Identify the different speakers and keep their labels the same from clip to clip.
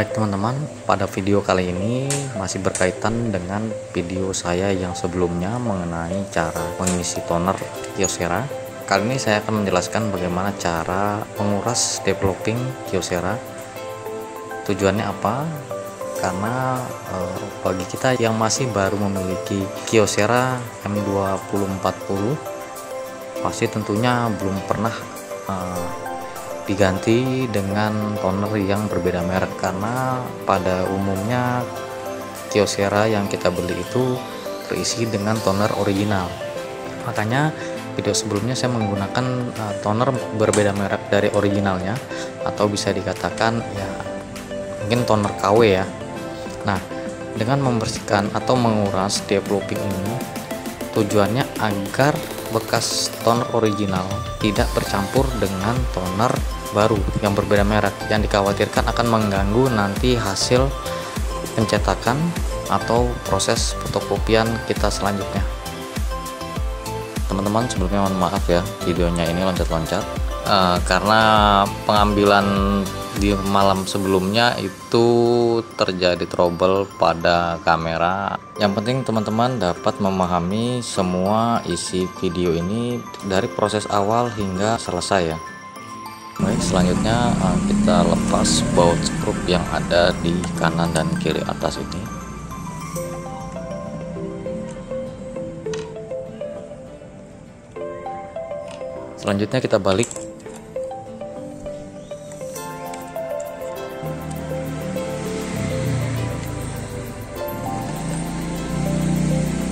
Speaker 1: Baik teman-teman, pada video kali ini masih berkaitan dengan video saya yang sebelumnya mengenai cara mengisi toner Kyocera. Kali ini saya akan menjelaskan bagaimana cara menguras developing Kyocera. Tujuannya apa? Karena e, bagi kita yang masih baru memiliki Kyocera M2040 pasti tentunya belum pernah e, diganti dengan toner yang berbeda merek karena pada umumnya Kyocera yang kita beli itu terisi dengan toner original. Makanya video sebelumnya saya menggunakan uh, toner berbeda merek dari originalnya atau bisa dikatakan ya mungkin toner KW ya. Nah dengan membersihkan atau menguras developing ini tujuannya agar bekas toner original tidak bercampur dengan toner baru yang berbeda merek. Yang dikhawatirkan akan mengganggu nanti hasil pencetakan atau proses fotokopian kita selanjutnya. Teman-teman sebelumnya mohon maaf ya videonya ini loncat-loncat. Uh, karena pengambilan di malam sebelumnya itu terjadi trouble pada kamera. Yang penting teman-teman dapat memahami semua isi video ini dari proses awal hingga selesai ya Baik, selanjutnya uh, kita lepas baut skrup yang ada di kanan dan kiri atas ini. Selanjutnya kita balik.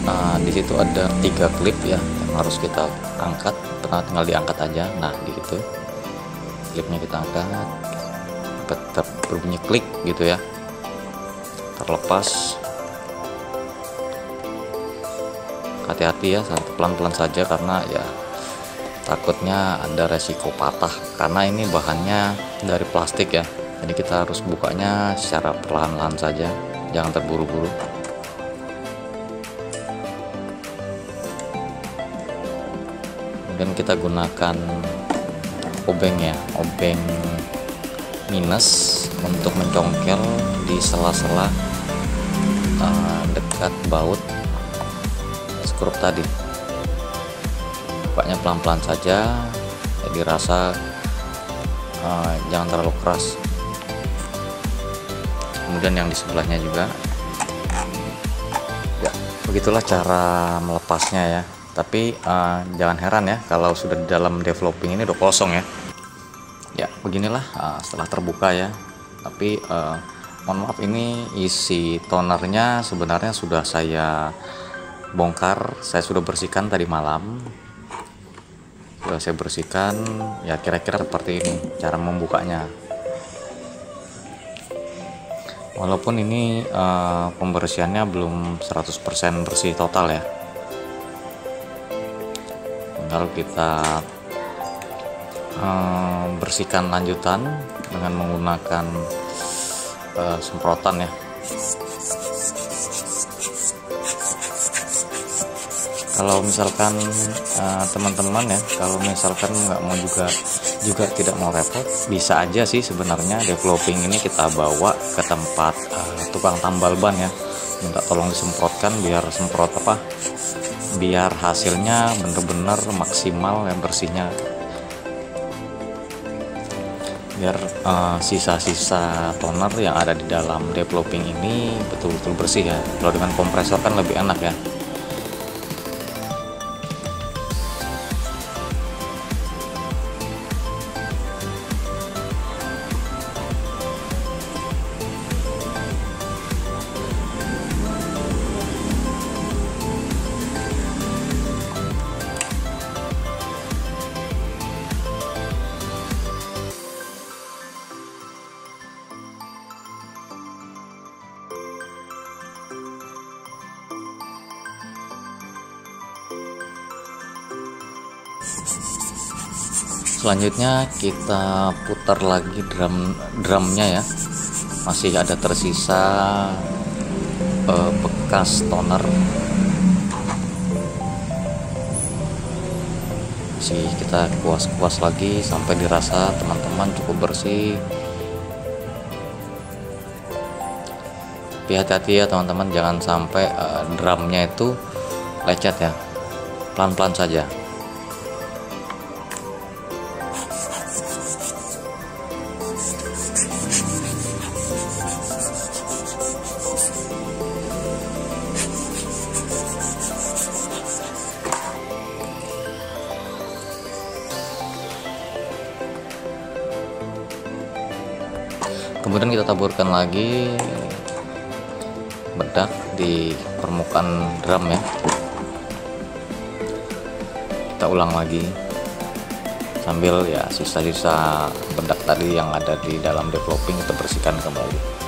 Speaker 1: Nah, di situ ada tiga klip ya yang harus kita angkat. Tinggal diangkat aja. Nah, di situ klipnya kita angkat tetap berbunyi klik gitu ya. Terlepas. Hati-hati ya pelan-pelan saja karena ya takutnya ada resiko patah. Karena ini bahannya dari plastik ya. Jadi kita harus bukanya secara perlahan-lahan saja. Jangan terburu-buru. Kemudian kita gunakan obeng ya obeng minus untuk mencongkel di sela-sela uh, dekat baut skrup tadi. Bukanya pelan-pelan saja jadi rasa uh, jangan terlalu keras. Kemudian yang di sebelahnya juga. Ya begitulah cara melepasnya ya tapi uh, jangan heran ya kalau sudah di dalam developing ini udah kosong ya. Ya beginilah uh, setelah terbuka ya. Tapi uh, mohon maaf ini isi tonernya sebenarnya sudah saya bongkar saya sudah bersihkan tadi malam. Sudah saya bersihkan ya kira-kira seperti ini cara membukanya. Walaupun ini uh, pembersihannya belum 100% bersih total ya tinggal kita uh, bersihkan lanjutan dengan menggunakan uh, semprotan ya. Kalau misalkan teman-teman uh, ya kalau misalkan nggak mau juga juga tidak mau repot bisa aja sih sebenarnya developing ini kita bawa ke tempat uh, tukang tambal ban ya. Minta tolong disemprotkan biar semprot apa biar hasilnya bener-bener maksimal yang bersihnya. Biar sisa-sisa uh, toner yang ada di dalam developing ini betul-betul bersih ya. Kalau dengan kompresor kan lebih enak ya selanjutnya kita putar lagi drum drumnya ya. Masih ada tersisa uh, bekas toner. Masih kita kuas-kuas lagi sampai dirasa teman-teman cukup bersih. Tapi hati-hati ya teman-teman jangan sampai uh, drumnya itu lecet ya. Pelan-pelan saja kemudian kita taburkan lagi bedak di permukaan drum ya. Kita ulang lagi sambil ya sisa-sisa bedak tadi yang ada di dalam developing kita bersihkan kembali.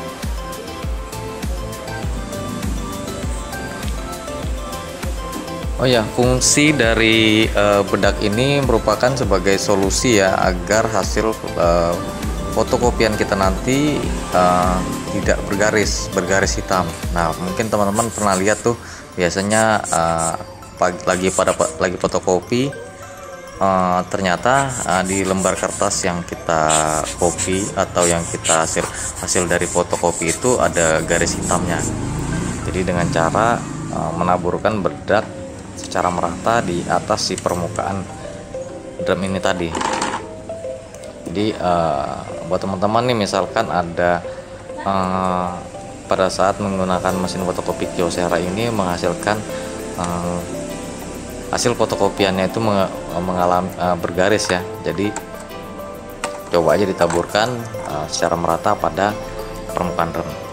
Speaker 1: Oh ya, fungsi dari uh, bedak ini merupakan sebagai solusi ya agar hasil uh, fotokopian kita nanti uh, tidak bergaris bergaris hitam. Nah mungkin teman-teman pernah lihat tuh biasanya uh, lagi pada lagi fotokopi uh, ternyata uh, di lembar kertas yang kita kopi atau yang kita hasil hasil dari fotokopi itu ada garis hitamnya. Jadi dengan cara uh, menaburkan bedak secara merata di atas si permukaan drum ini tadi jadi uh, buat teman-teman nih misalkan ada uh, pada saat menggunakan mesin fotokopi Kyocera ini menghasilkan uh, hasil fotokopiannya itu mengalami uh, bergaris ya. Jadi coba aja ditaburkan uh, secara merata pada permukaan rem